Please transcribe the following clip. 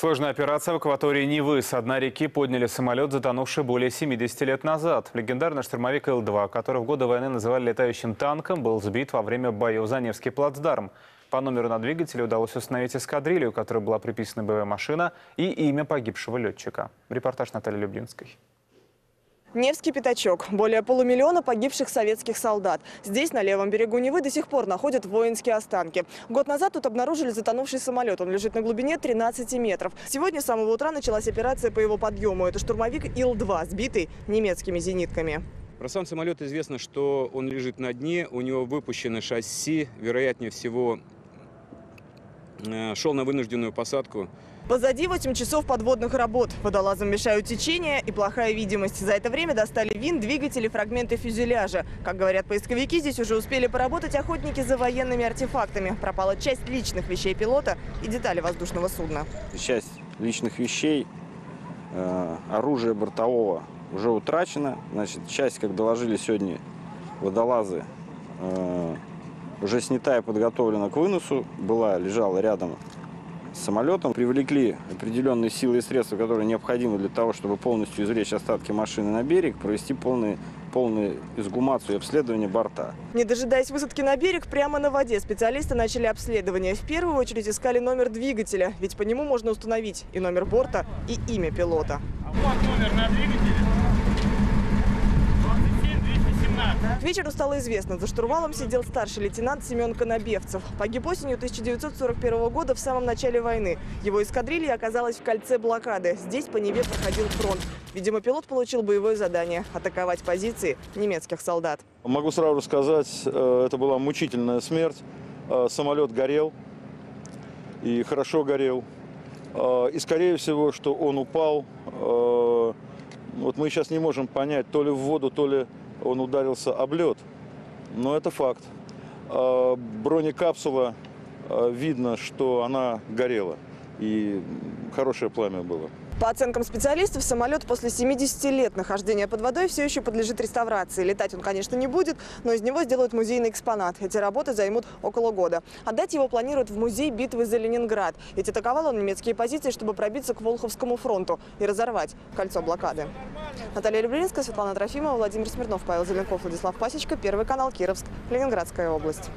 Сложная операция в акватории Невы. С дна реки подняли самолет, затонувший более 70 лет назад. Легендарный штурмовик Ил-2, который в годы войны называли летающим танком, был сбит во время боев за Невский плацдарм. По номеру на двигателе удалось установить эскадрилью, которой была приписана боевая машина, и имя погибшего летчика. Репортаж Натальи Люблинской. Невский пятачок. Более полумиллиона погибших советских солдат. Здесь, на левом берегу Невы, до сих пор находят воинские останки. Год назад тут обнаружили затонувший самолет. Он лежит на глубине 13 метров. Сегодня с самого утра началась операция по его подъему. Это штурмовик Ил-2, сбитый немецкими зенитками. Про сам самолет известно, что он лежит на дне, у него выпущено шасси, вероятнее всего шел на вынужденную посадку. Позади 8 часов подводных работ. Водолазам мешают течение и плохая видимость. За это время достали винт, двигатели, фрагменты фюзеляжа. Как говорят поисковики, здесь уже успели поработать охотники за военными артефактами. Пропала часть личных вещей пилота и детали воздушного судна. Часть личных вещей, э, оружия бортового уже утрачена. Значит, часть, как доложили сегодня водолазы, э, уже снята и подготовлена к выносу. Была, лежала рядом с самолетом. Привлекли определенные силы и средства, которые необходимы для того, чтобы полностью извлечь остатки машины на берег, провести полный полную изгумацию и обследование борта. Не дожидаясь высадки на берег, прямо на воде специалисты начали обследование. В первую очередь искали номер двигателя, ведь по нему можно установить и номер борта, и имя пилота. А вот номер на двигателе. К вечеру стало известно, за штурвалом сидел старший лейтенант Семен Конобевцев. Погиб осенью 1941 года в самом начале войны. Его эскадрилья оказалась в кольце блокады. Здесь по Неве проходил фронт. Видимо, пилот получил боевое задание – атаковать позиции немецких солдат. Могу сразу сказать, э, это была мучительная смерть. Э, Самолет горел, и хорошо горел. Э, И, скорее всего, что он упал. Вот мы сейчас не можем понять, то ли в воду, то ли он ударился об лед. Но это факт. Э, Бронекапсула, э, видно, что она горела. И хорошее пламя было. По оценкам специалистов, самолет после 70 лет нахождения под водой все еще подлежит реставрации. Летать он, конечно, не будет, но из него сделают музейный экспонат. Эти работы займут около года. Отдать его планируют в музей битвы за Ленинград. Ведь атаковал он немецкие позиции, чтобы пробиться к Волховскому фронту и разорвать кольцо блокады. Наталья Люблинская, Светлана Трофимова, Владимир Смирнов, Павел Зеленков, Владислав Пасечка. Первый канал Кировск, Ленинградская область.